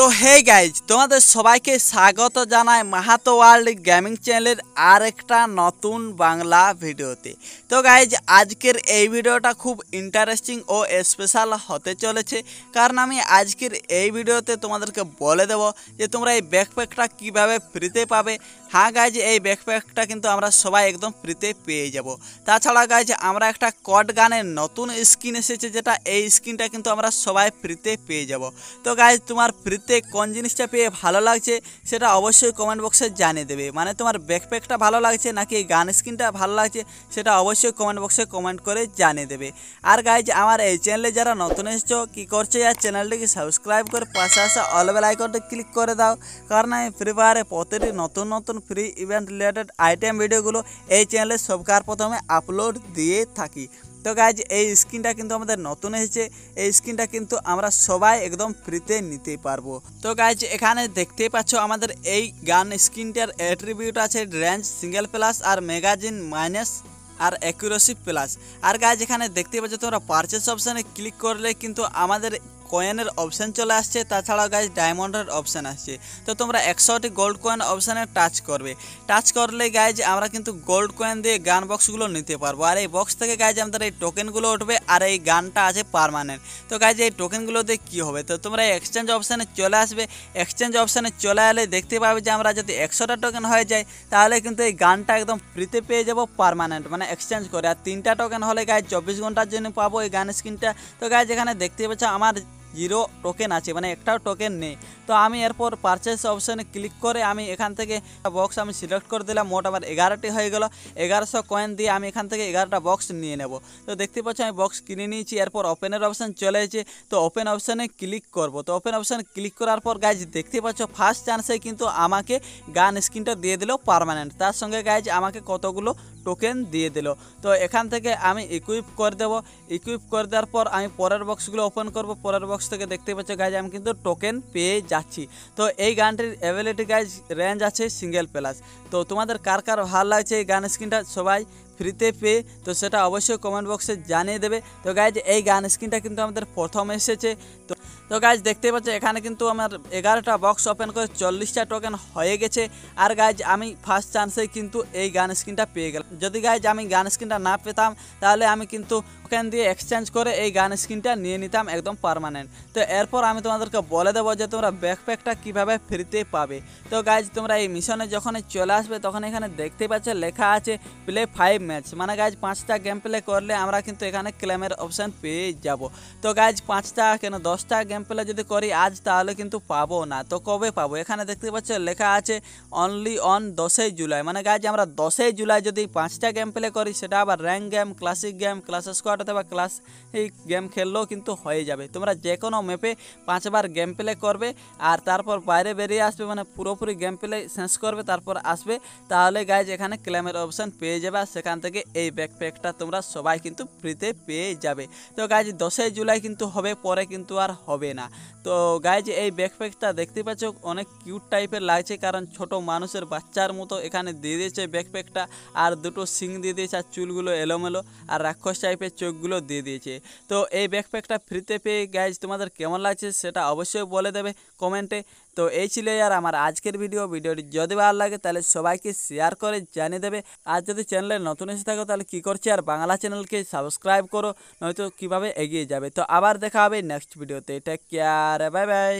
তো hey guys তোমাদের সবাইকে স্বাগত জানায় মাহাতো ওয়ার্ল্ড গেমিং চ্যানেলের আর একটা নতুন বাংলা ভিডিওতে। তো গাইজ আজকের এই ভিডিওটা খুব ইন্টারেস্টিং ও স্পেশাল হতে চলেছে। কারণ আমি আজকের এই ভিডিওতে তোমাদেরকে বলে দেব যে তোমরা এই ব্যাকপ্যাকটা কীভাবে ফ্রিতে পাবে হ্যাঁ গাইজ এই ব্যাকপ্যাকটা কিন্তু আমরা সবাই একদম ফ্রিতে পেয়ে যাব। তাছাড়া গাইজ আমরা একটা কট গানের নতুন স্কিন এসেছে যেটা এই স্কিনটা কিন্তু আমরা সবাই ফ্রিতে পেয়ে যাব। তো গাইজ তোমার ফ্রিতে কোন জিনিসটা পেয়ে ভালো লাগছে সেটা অবশ্যই কমেন্ট বক্সে জানিয়ে দেবে। মানে তোমার ব্যাকপ্যাকটা ভালো লাগছে নাকি গান স্কিনটা ভালো লাগছে সেটা অবশ্যই কমেন্ট বক্সে কমেন্ট করে জানিয়ে দেবে। আর গাইজ আমার এই চ্যানেলে যারা নতুন এসেছ, কী করছে আর চ্যানেলটিকে সাবস্ক্রাইব করে পাশে আসা অলবেল আইকনটা ক্লিক করে দাও। কারণ আমি ফ্রি ফায়ারে প্রতিটি নতুন নতুন ফ্রি ইভেন্ট রিলেটেড আইটেম ভিডিওগুলো এই চ্যানেলে সবকার প্রথমে আপলোড দিয়ে থাকি। তো গাইজ এই স্কিনটা কিন্তু আমাদের নতুন এসেছে। এই স্কিনটা কিন্তু আমরা সবাই একদম ফ্রিতে নিতে পারব। তো গাইজ এখানে দেখতেই পাচ্ছ আমাদের এই গান স্কিনটার অ্যাট্রিবিউট আছে রেঞ্জ সিঙ্গেল প্লাস আর ম্যাগাজিন মাইনাস আর অ্যাকুরেসি প্লাস আর গাইজ এখানে দেখতে পাচ্ছ তোমরা পারচেস অপশানে ক্লিক করলে কিন্তু আমাদের কয়েনের অপশান চলে আসছে, তাছাড়াও গাইজ ডায়মন্ডের অপশান আসছে। তো তোমরা একশোটি গোল্ড কয়েন অপশানে টাচ করবে। টাচ করলে গাইজ আমরা কিন্তু গোল্ড কয়েন দিয়ে গান বক্সগুলো নিতে পারব। আর এই বক্স থেকে গাইজ আমাদের এই টোকেনগুলো উঠবে, আর এই গানটা আছে পারমানেন্ট তো গাইজ এই টোকেনগুলো দিয়ে কী হবে? তো তোমরা এক্সচেঞ্জ অপশানে চলে আসবে। এক্সচেঞ্জ অপশানে চলে এলে দেখতে পাবে যে আমরা যদি একশোটা টোকেন হয়ে যায় তাহলে কিন্তু এই গানটা একদম ফ্রিতে পেয়ে যাব পারমানেন্ট মানে এক্সচেঞ্জ করে। আর তিনটা টোকেন হলে গাইজ চব্বিশ ঘণ্টার জন্য পাবো এই গান স্ক্রিনটা তো গাইজ এখানে দেখতে পাচ্ছ আমার জিরো টোকেন আছে মানে একটাও টোকেন নেই। তো আমি এরপর পারচেস অপশানে ক্লিক করে আমি এখান থেকে বক্স আমি সিলেক্ট করে দিলাম, মোট আমার এগারোটি হয়ে গেল। এগারোশো কয়েন দিয়ে আমি এখান থেকে এগারোটা বক্স নিয়ে নেব। তো দেখতে পাচ্ছ আমি বক্স কিনে নিয়েছি, এরপর ওপেনের অপশান চলে এসেছে। তো ওপেন অপশানে ক্লিক করব। তো ওপেন অপশানে ক্লিক করার পর গাইজ দেখতে পাচ্ছ ফার্স্ট চান্সে কিন্তু আমাকে গান স্ক্রিনটা দিয়ে দিল পারমানেন্ট তার সঙ্গে গাইজ আমাকে কতগুলো টোকেন দিয়ে দিল। তো এখান থেকে আমি ইকুইপ করে দেবো। ইকুইপ করে দেওয়ার পর আমি পরের বক্সগুলো ওপেন করব। পরের বক্স থেকে দেখতে পাচ্ছ গাইজ আমি কিন্তু টোকেন পেয়ে যাচ্ছি। তো এই গানটির অ্যাভেলিটি গাইজ রেঞ্জ আছে সিঙ্গেল প্লাস তো তোমাদের কার কার ভালো লাগছে এই গান স্ক্রিনটা সবাই ফ্রিতে পেয়ে, তো সেটা অবশ্যই কমেন্ট বক্সে জানিয়ে দেবে। তো গাইজ এই গান স্ক্রিনটা কিন্তু আমাদের প্রথম এসেছে। তো তো গাইজ দেখতে পাচ্ছ, এখানে কিন্তু আমার এগারোটা বক্স ওপেন করে চল্লিশটা টোকেন হয়ে গেছে। আর গাইজ আমি ফার্স্ট চান্সেই কিন্তু এই গান স্ক্রিনটা পেয়ে গেলাম। যদি গাইজ আমি গান স্ক্রিনটা না পেতাম, তাহলে আমি কিন্তু টোকেন দিয়ে এক্সচেঞ্জ করে এই গান স্ক্রিনটা নিয়ে নিতাম একদম পারমানেন্ট তো এরপর আমি তোমাদেরকে বলে দেবো যে তোমরা ব্যাকপ্যাকটা কীভাবে ফ্রিতে পাবে। তো গাইজ তোমরা এই মিশনে যখন চলে আসবে, তখন এখানে দেখতে পাচ্ছ, লেখা আছে প্লে ফাইভ ম্যাচ মানে গাইজ পাঁচটা গেম প্লে করলে আমরা কিন্তু এখানে ক্লেমের অপশান পেয়ে যাব। তো গাইজ পাঁচটা কেন দশটা গেম প্লে যদি করি, আজ তাহলে কিন্তু পাবো না। তো কবে পাবো? এখানে দেখতে পাচ্ছ লেখা আছে অনলি অন দশই জুলাই। মানে গাইজ আমরা দশই জুলাই যদি পাঁচটা গেম প্লে করি, সেটা আবার rank game classic game class squad অথবা ক্লাস এই গেম খেললেও কিন্তু হয়ে যাবে। তোমরা যে কোনো ম্যাপে পাঁচবার গেম প্লে করবে আর তারপর বাইরে বেরিয়ে আসবে মানে পুরোপুরি গেম প্লে শেষ করবে, তারপর আসবে। তাহলে গাইজ এখানে ক্লেমের অপশান পেয়ে যাবে আর সেখান থেকে এই ব্যাকপ্যাকটা তোমরা সবাই কিন্তু ফ্রিতে পেয়ে যাবে। তো গাইজ দশই জুলাই কিন্তু হবে, পরে কিন্তু আর না। তো গাইজ এই ব্যাকপ্যাকটা দেখতে পাচ্ছ, অনেক কিউট টাইপের লাগছে, কারণ ছোট মানুষের বাচ্চার মতো এখানে দিয়ে দিয়েছে ব্যাকপ্যাকটা আর দুটো সিং দিয়ে দিয়েছে, আর চুলগুলো এলোমেলো, আর রাক্ষস টাইপের চোখগুলো দিয়ে দিয়েছে। তো এই ব্যাকপ্যাকটা ফ্রিতে পেয়ে গাইজ তোমাদের কেমন লাগছে সেটা অবশ্যই বলে দেবে কমেন্টে তো এই ছিল আর আমার আজকের ভিডিও ভিডিওটি যদি ভালো লাগে, তাহলে সবাইকে শেয়ার করে জানিয়ে দেবে। আর যদি চ্যানেলে নতুন এসে থাকো, তাহলে কী করছে? আর বাংলা চ্যানেলকে সাবস্ক্রাইব করো, নয়তো কীভাবে এগিয়ে যাবে। তো আবার দেখা হবে নেক্সট ভিডিওতে টেক কেয়ার বাই বাই